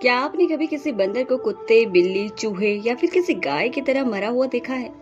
क्या आपने कभी किसी बंदर को कुत्ते, बिल्ली, चूहे या फिर किसी गाय की तरह मरा हुआ देखा है?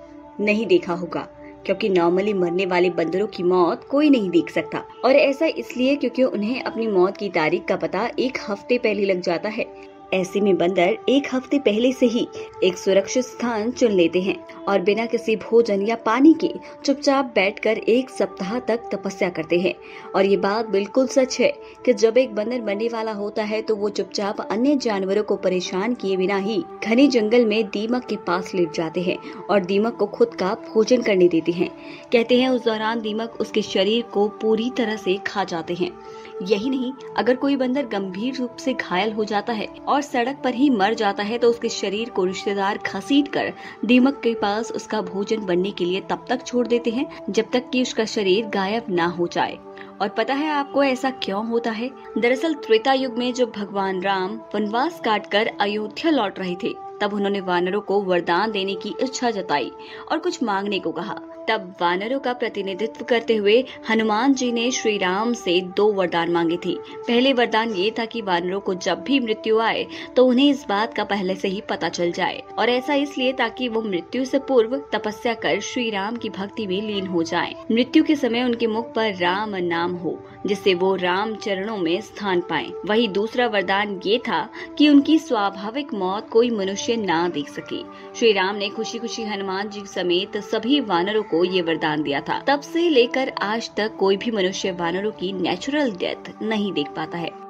नहीं देखा होगा, क्योंकि नॉर्मली मरने वाले बंदरों की मौत कोई नहीं देख सकता। और ऐसा इसलिए क्योंकि उन्हें अपनी मौत की तारीख का पता एक हफ़्ते पहले लग जाता है। ऐसे में बंदर एक हफ़्ते पहले से ही एक सुरक्षित स्थान चुन लेते हैं और बिना किसी भोजन या पानी के चुपचाप बैठकर एक सप्ताह तक तपस्या करते हैं। और ये बात बिल्कुल सच है कि जब एक बंदर मरने वाला होता है तो वो चुपचाप अन्य जानवरों को परेशान किए बिना ही घने जंगल में दीमक के पास लेट जाते हैं और दीमक को खुद का भोजन करने देते हैं। कहते हैं, उस दौरान दीमक उसके शरीर को पूरी तरह से खा जाते हैं। यही नहीं, अगर कोई बंदर गंभीर रूप से घायल हो जाता है और सड़क पर ही मर जाता है तो उसके शरीर को रिश्तेदार घसीट कर दीमक के पास उसका भोजन बनने के लिए तब तक छोड़ देते हैं, जब तक कि उसका शरीर गायब ना हो जाए। और पता है आपको ऐसा क्यों होता है? दरअसल त्रेता युग में जब भगवान राम वनवास काट कर अयोध्या लौट रहे थे तब उन्होंने वानरों को वरदान देने की इच्छा जताई और कुछ मांगने को कहा। तब वानरों का प्रतिनिधित्व करते हुए हनुमान जी ने श्री राम से दो वरदान मांगे थे। पहले वरदान ये था कि वानरों को जब भी मृत्यु आए तो उन्हें इस बात का पहले से ही पता चल जाए। और ऐसा इसलिए ताकि वो मृत्यु से पूर्व तपस्या कर श्री राम की भक्ति में लीन हो जाए। मृत्यु के समय उनके मुख पर राम नाम हो, जिससे वो राम चरणों में स्थान पाए। वही दूसरा वरदान ये था कि उनकी स्वाभाविक मौत कोई मनुष्य ना देख सके। श्री राम ने खुशी खुशी हनुमान जी समेत सभी वानरों को ये वरदान दिया था। तब से लेकर आज तक कोई भी मनुष्य वानरों की नेचुरल डेथ नहीं देख पाता है।